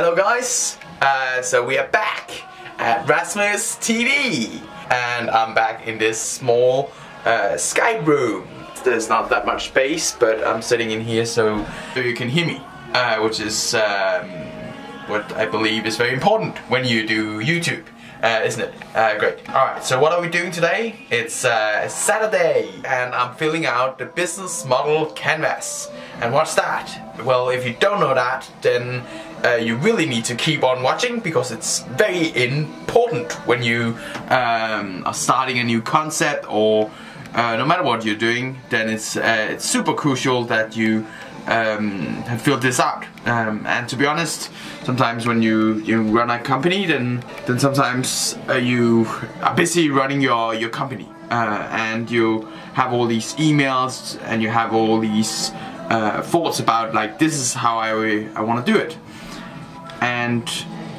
Hello guys, uh, so we are back at Rasmus TV and I'm back in this small uh, Skype room. There's not that much space but I'm sitting in here so, you can hear me, uh, which is um, what I believe is very important when you do YouTube. Uh, isn't it? Uh, great. Alright, so what are we doing today? It's uh, Saturday and I'm filling out the business model canvas. And what's that? Well, if you don't know that, then uh, you really need to keep on watching because it's very important when you um, are starting a new concept or uh, no matter what you're doing, then it's, uh, it's super crucial that you um, have filled this out. Um, and to be honest, sometimes when you, you run a company, then then sometimes uh, you are busy running your your company, uh, and you have all these emails and you have all these uh, thoughts about like this is how I I want to do it, and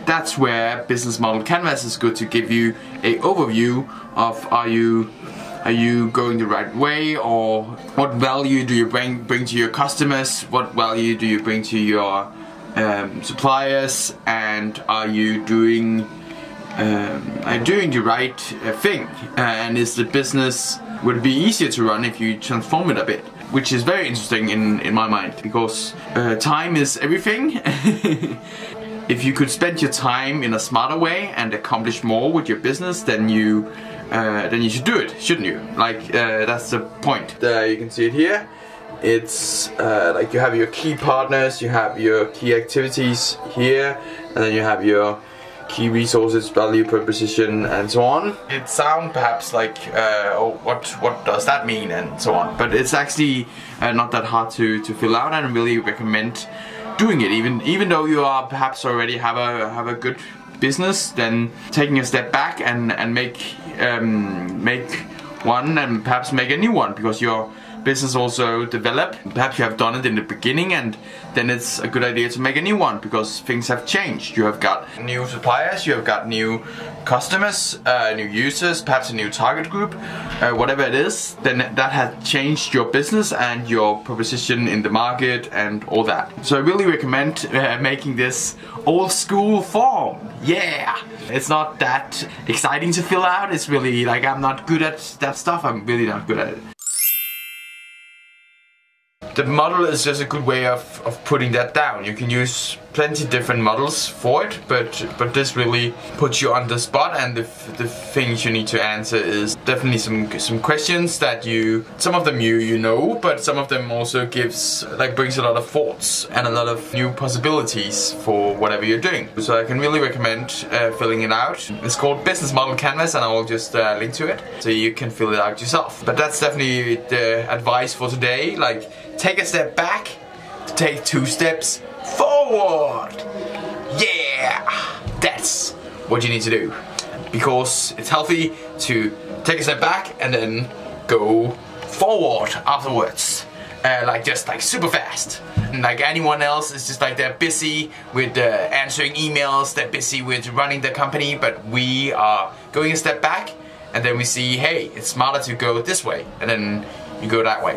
that's where business model canvas is good to give you a overview of are you are you going the right way or what value do you bring bring to your customers? What value do you bring to your um, suppliers? And are you doing um, are doing the right uh, thing? and is the business would it be easier to run if you transform it a bit? Which is very interesting in, in my mind because uh, time is everything. if you could spend your time in a smarter way and accomplish more with your business, then you uh, then you should do it, shouldn't you? Like, uh, that's the point. Uh, you can see it here. It's uh, like you have your key partners, you have your key activities here, and then you have your key resources, value proposition, and so on. It sounds perhaps like, uh, oh, what what does that mean, and so on. But it's actually uh, not that hard to, to fill out, and I really recommend doing it. Even even though you are perhaps already have a have a good business, then taking a step back and and make um, make one and perhaps make a new one because your business also develop. Perhaps you have done it in the beginning and then it's a good idea to make a new one because things have changed. You have got new suppliers, you have got new customers, uh, new users, perhaps a new target group, uh, whatever it is, then that has changed your business and your proposition in the market and all that. So I really recommend uh, making this old school form. Yeah! It's not that exciting to fill out, it's really like I'm not good at that stuff, I'm really not good at it the model is just a good way of, of putting that down. You can use plenty different models for it, but but this really puts you on the spot and the, the things you need to answer is definitely some some questions that you, some of them you, you know, but some of them also gives, like brings a lot of thoughts and a lot of new possibilities for whatever you're doing. So I can really recommend uh, filling it out. It's called Business Model Canvas and I will just uh, link to it so you can fill it out yourself. But that's definitely the advice for today, like take a step back take two steps forward. Yeah, that's what you need to do because it's healthy to take a step back and then go forward afterwards. Uh, like just like super fast. And like anyone else, it's just like they're busy with uh, answering emails, they're busy with running the company, but we are going a step back and then we see, hey, it's smarter to go this way. And then you go that way.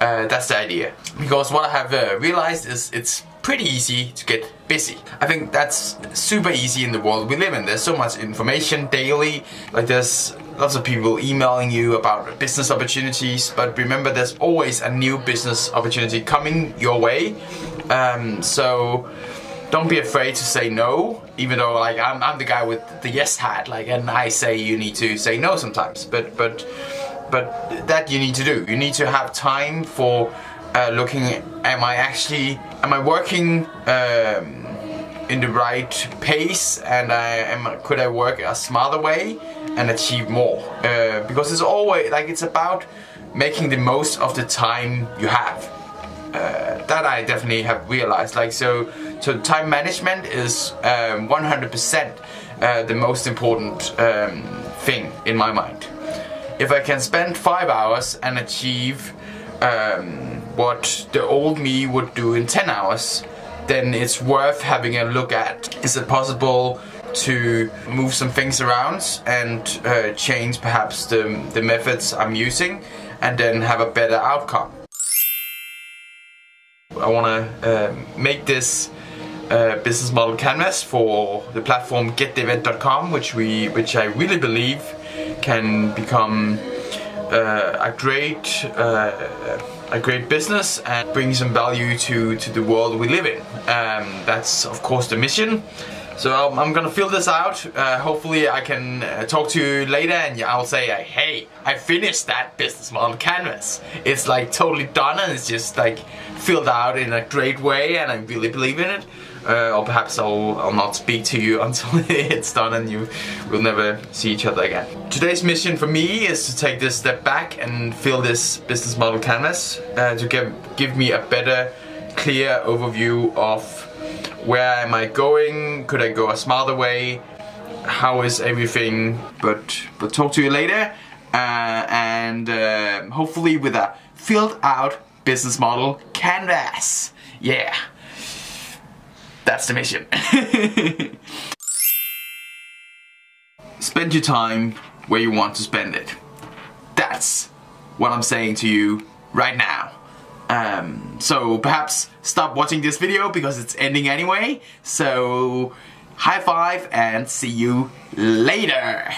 Uh, that's the idea. Because what I have uh, realized is it's pretty easy to get busy. I think that's super easy in the world we live in. There's so much information daily. Like there's lots of people emailing you about business opportunities, but remember there's always a new business opportunity coming your way. Um, so don't be afraid to say no, even though like I'm, I'm the guy with the yes hat, like and I say you need to say no sometimes. But but but that you need to do. You need to have time for uh, looking. Am I actually? Am I working um, in the right pace? And I am. Could I work a smarter way and achieve more? Uh, because it's always like it's about making the most of the time you have. Uh, that I definitely have realized. Like so, so time management is 100% um, uh, the most important um, thing in my mind if I can spend five hours and achieve um, what the old me would do in 10 hours, then it's worth having a look at. Is it possible to move some things around and uh, change perhaps the, the methods I'm using and then have a better outcome? I want to uh, make this uh, business model canvas for the platform getevent.com, which we, which I really believe can become uh, a great, uh, a great business and bring some value to to the world we live in. Um, that's of course the mission. So I'm, I'm gonna fill this out. Uh, hopefully I can uh, talk to you later and I'll say, hey, I finished that business model canvas. It's like totally done and it's just like filled out in a great way and I really believe in it. Uh, or perhaps I'll, I'll not speak to you until it's done and you will never see each other again. Today's mission for me is to take this step back and fill this business model canvas uh, to give, give me a better, clear overview of where am I going? Could I go a smarter way? How is everything? But but talk to you later, uh, and uh, hopefully with a filled out business model canvas. Yeah, that's the mission. spend your time where you want to spend it. That's what I'm saying to you right now. Um, so perhaps stop watching this video because it's ending anyway. So high five and see you later.